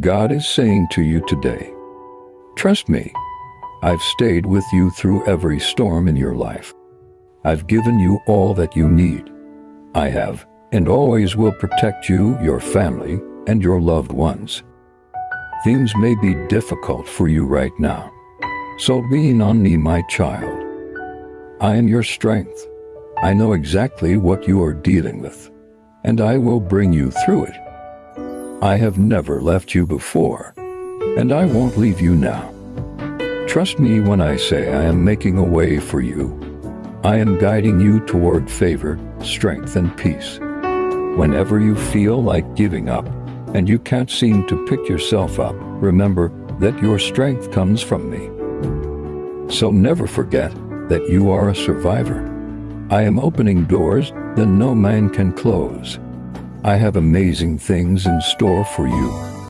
God is saying to you today, trust me. I've stayed with you through every storm in your life. I've given you all that you need. I have and always will protect you, your family, and your loved ones. Things may be difficult for you right now. So lean on me, my child. I am your strength. I know exactly what you are dealing with, and I will bring you through it. I have never left you before, and I won't leave you now. Trust me when I say I am making a way for you. I am guiding you toward favor, strength, and peace. Whenever you feel like giving up and you can't seem to pick yourself up, remember that your strength comes from me. So never forget that you are a survivor. I am opening doors that no man can close. I have amazing things in store for you.